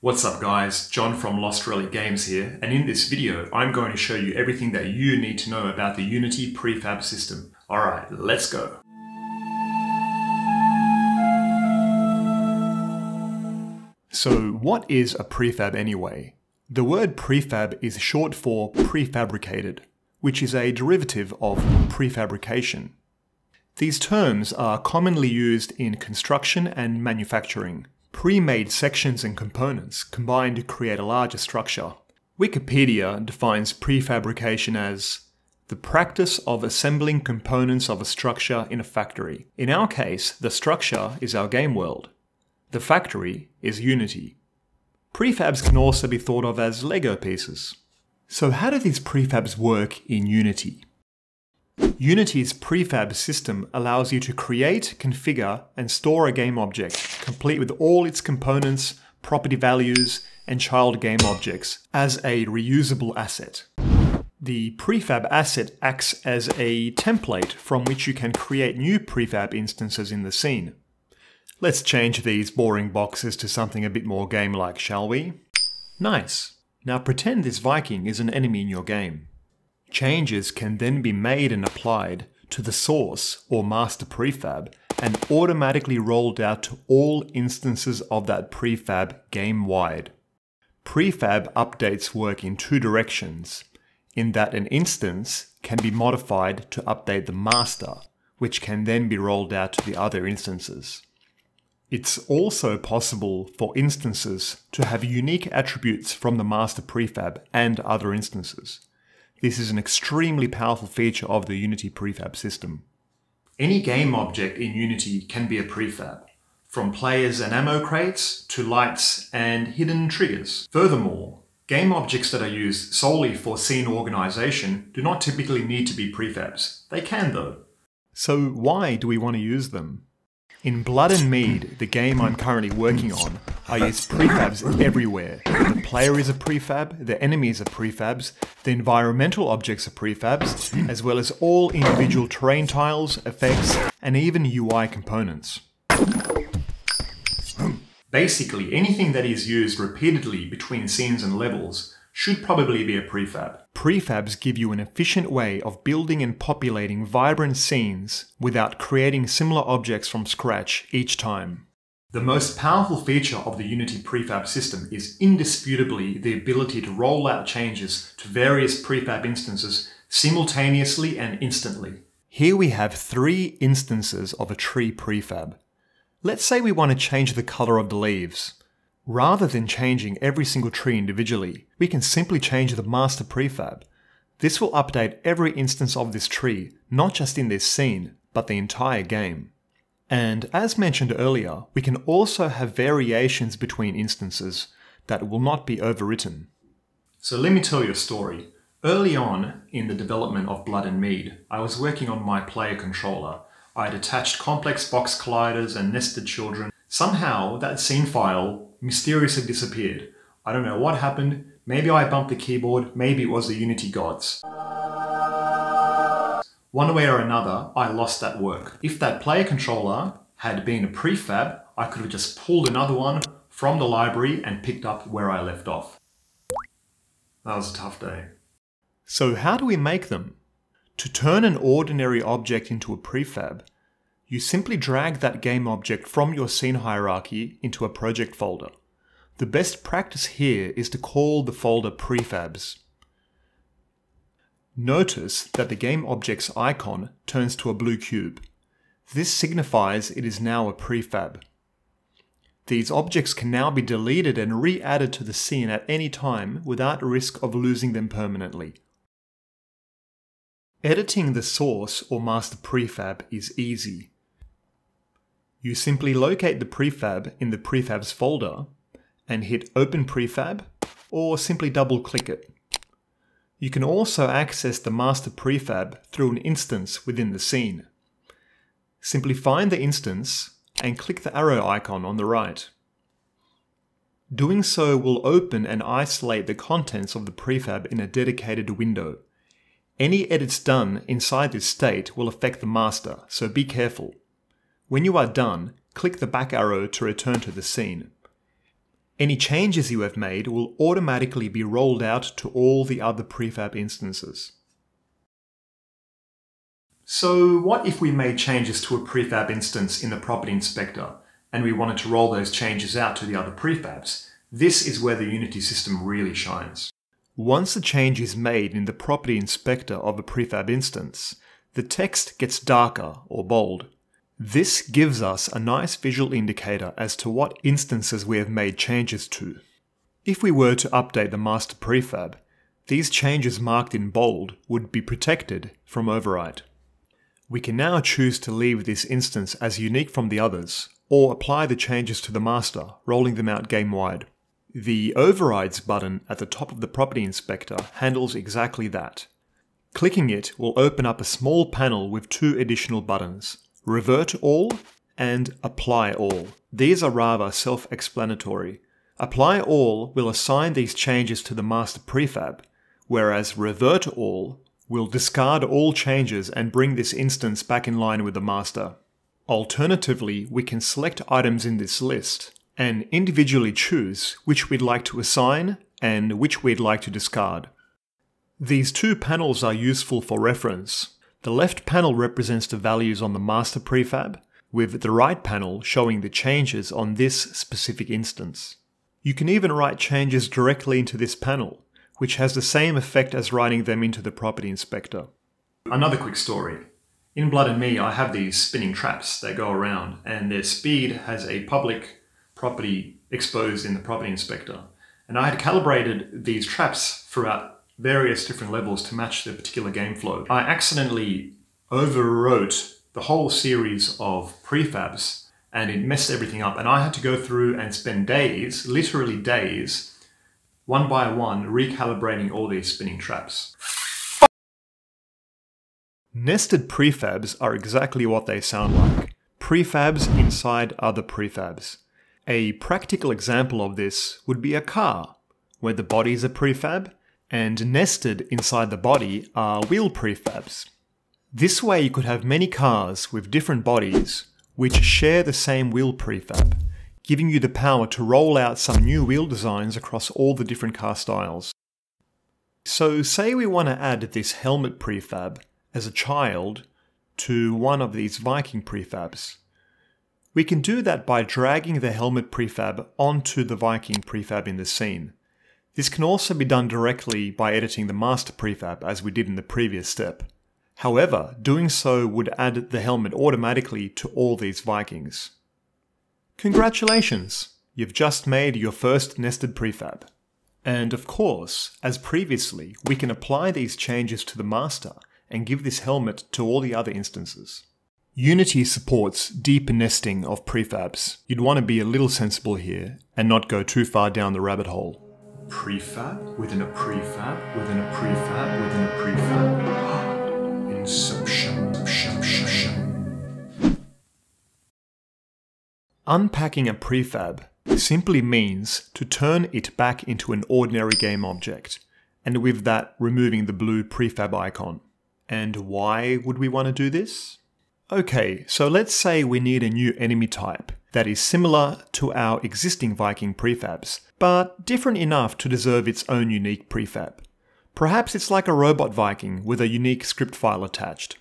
What's up guys, John from Lost Relic Games here, and in this video I'm going to show you everything that you need to know about the Unity prefab system. Alright, let's go. So what is a prefab anyway? The word prefab is short for prefabricated, which is a derivative of prefabrication. These terms are commonly used in construction and manufacturing. Pre-made sections and components combine to create a larger structure. Wikipedia defines prefabrication as the practice of assembling components of a structure in a factory. In our case, the structure is our game world. The factory is Unity. Prefabs can also be thought of as Lego pieces. So how do these prefabs work in Unity? Unity's prefab system allows you to create, configure, and store a game object, complete with all its components, property values, and child game objects, as a reusable asset. The prefab asset acts as a template from which you can create new prefab instances in the scene. Let's change these boring boxes to something a bit more game-like, shall we? Nice. Now pretend this Viking is an enemy in your game. Changes can then be made and applied to the source or master prefab and automatically rolled out to all instances of that prefab game-wide. Prefab updates work in two directions, in that an instance can be modified to update the master, which can then be rolled out to the other instances. It's also possible for instances to have unique attributes from the master prefab and other instances. This is an extremely powerful feature of the Unity prefab system. Any game object in Unity can be a prefab, from players and ammo crates to lights and hidden triggers. Furthermore, game objects that are used solely for scene organization do not typically need to be prefabs. They can though. So why do we want to use them? In Blood and Mead, the game I'm currently working on, I use prefabs everywhere. The player is a prefab, the enemies are prefabs, the environmental objects are prefabs, as well as all individual terrain tiles, effects, and even UI components. Basically, anything that is used repeatedly between scenes and levels should probably be a prefab. Prefabs give you an efficient way of building and populating vibrant scenes without creating similar objects from scratch each time. The most powerful feature of the Unity prefab system is indisputably the ability to roll out changes to various prefab instances simultaneously and instantly. Here we have three instances of a tree prefab. Let's say we want to change the color of the leaves. Rather than changing every single tree individually, we can simply change the master prefab. This will update every instance of this tree, not just in this scene, but the entire game. And as mentioned earlier, we can also have variations between instances that will not be overwritten. So let me tell you a story. Early on in the development of Blood and Mead, I was working on my player controller. I had attached complex box colliders and nested children. Somehow that scene file mysteriously disappeared. I don't know what happened. Maybe I bumped the keyboard, maybe it was the Unity gods. One way or another, I lost that work. If that player controller had been a prefab, I could have just pulled another one from the library and picked up where I left off. That was a tough day. So how do we make them? To turn an ordinary object into a prefab, you simply drag that game object from your scene hierarchy into a project folder. The best practice here is to call the folder prefabs. Notice that the game object's icon turns to a blue cube. This signifies it is now a prefab. These objects can now be deleted and re-added to the scene at any time without risk of losing them permanently. Editing the source or master prefab is easy. You simply locate the prefab in the prefabs folder and hit open prefab or simply double click it. You can also access the master prefab through an instance within the scene. Simply find the instance and click the arrow icon on the right. Doing so will open and isolate the contents of the prefab in a dedicated window. Any edits done inside this state will affect the master, so be careful. When you are done, click the back arrow to return to the scene. Any changes you have made will automatically be rolled out to all the other prefab instances. So what if we made changes to a prefab instance in the property inspector and we wanted to roll those changes out to the other prefabs? This is where the Unity system really shines. Once a change is made in the property inspector of a prefab instance, the text gets darker or bold. This gives us a nice visual indicator as to what instances we have made changes to. If we were to update the master prefab, these changes marked in bold would be protected from overwrite. We can now choose to leave this instance as unique from the others, or apply the changes to the master, rolling them out game-wide. The Overrides button at the top of the Property Inspector handles exactly that. Clicking it will open up a small panel with two additional buttons, Revert All and Apply All. These are rather self-explanatory. Apply All will assign these changes to the master prefab, whereas Revert All will discard all changes and bring this instance back in line with the master. Alternatively, we can select items in this list and individually choose which we'd like to assign and which we'd like to discard. These two panels are useful for reference. The left panel represents the values on the master prefab, with the right panel showing the changes on this specific instance. You can even write changes directly into this panel, which has the same effect as writing them into the property inspector. Another quick story. In Blood and Mead, I have these spinning traps that go around, and their speed has a public property exposed in the property inspector. And I had calibrated these traps throughout various different levels to match the particular game flow. I accidentally overwrote the whole series of prefabs and it messed everything up. And I had to go through and spend days, literally days, one by one, recalibrating all these spinning traps. Nested prefabs are exactly what they sound like. Prefabs inside other prefabs. A practical example of this would be a car, where the body is a prefab and nested inside the body are wheel prefabs. This way you could have many cars with different bodies which share the same wheel prefab, giving you the power to roll out some new wheel designs across all the different car styles. So say we want to add this helmet prefab as a child to one of these Viking prefabs. We can do that by dragging the helmet prefab onto the Viking prefab in the scene. This can also be done directly by editing the master prefab as we did in the previous step. However, doing so would add the helmet automatically to all these Vikings. Congratulations! You've just made your first nested prefab. And of course, as previously, we can apply these changes to the master and give this helmet to all the other instances. Unity supports deep nesting of prefabs. You'd want to be a little sensible here and not go too far down the rabbit hole prefab within a prefab within a prefab within a prefab. Inception. Unpacking a prefab simply means to turn it back into an ordinary game object, and with that removing the blue prefab icon. And why would we want to do this? Okay, so let's say we need a new enemy type that is similar to our existing Viking prefabs, but different enough to deserve its own unique prefab. Perhaps it's like a robot Viking with a unique script file attached.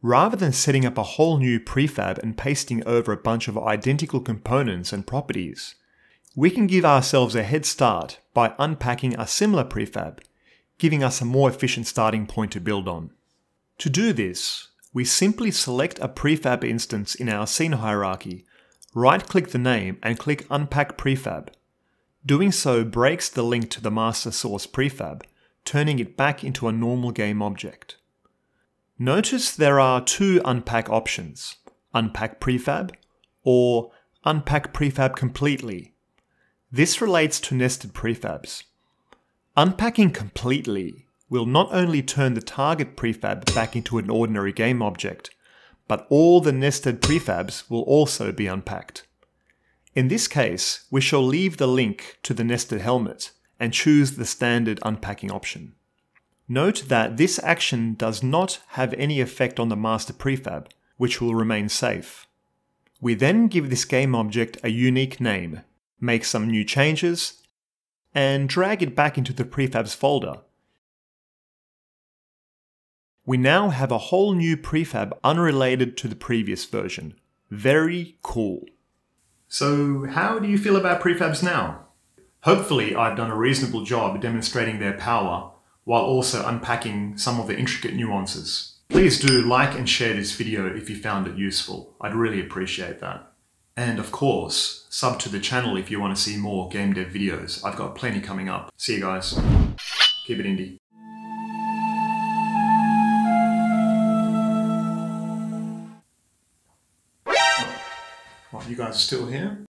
Rather than setting up a whole new prefab and pasting over a bunch of identical components and properties, we can give ourselves a head start by unpacking a similar prefab, giving us a more efficient starting point to build on. To do this, we simply select a prefab instance in our scene hierarchy right-click the name and click Unpack Prefab. Doing so breaks the link to the master source prefab, turning it back into a normal game object. Notice there are two unpack options, Unpack Prefab or Unpack Prefab Completely. This relates to nested prefabs. Unpacking completely will not only turn the target prefab back into an ordinary game object, but all the nested prefabs will also be unpacked. In this case, we shall leave the link to the nested helmet and choose the standard unpacking option. Note that this action does not have any effect on the master prefab, which will remain safe. We then give this game object a unique name, make some new changes, and drag it back into the prefabs folder. We now have a whole new prefab unrelated to the previous version. Very cool. So how do you feel about prefabs now? Hopefully I've done a reasonable job demonstrating their power while also unpacking some of the intricate nuances. Please do like and share this video if you found it useful. I'd really appreciate that. And of course, sub to the channel if you want to see more game dev videos. I've got plenty coming up. See you guys. Keep it indie. You guys are still here?